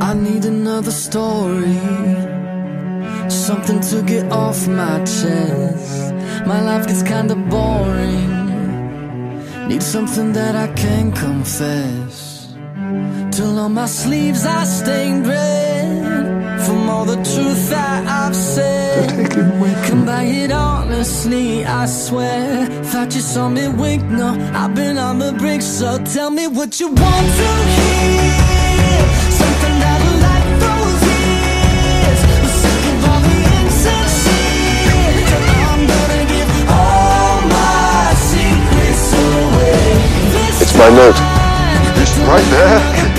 I need another story. Something to get off my chest. My life gets kinda boring. Need something that I can confess. Till on my sleeves I stained red. From all the truth that I've said. Come by it honestly, I swear. Thought you saw me wink, no, I've been on the brink. So tell me what you want to hear. Something that'll light those years. I'm sick of all the insincere. I'm gonna give all my secrets away. This It's my note. It's right there.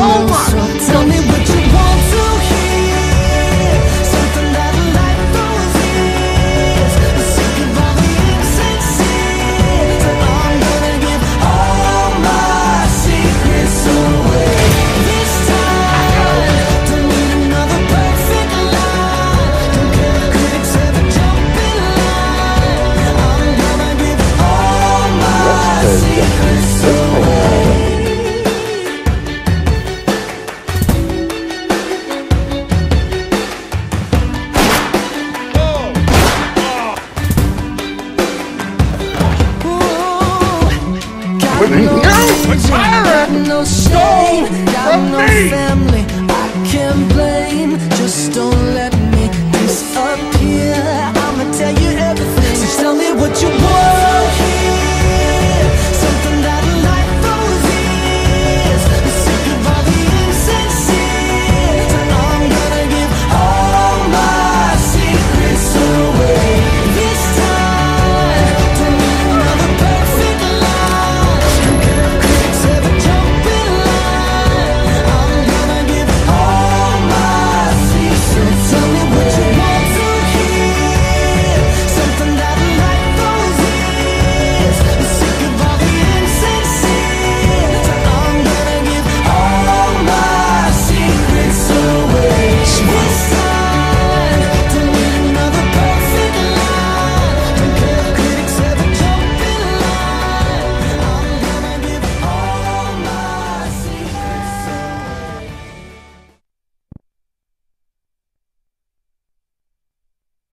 Oh my. Tell me what you I'm retiring. No. Family. I can blame. Just don't.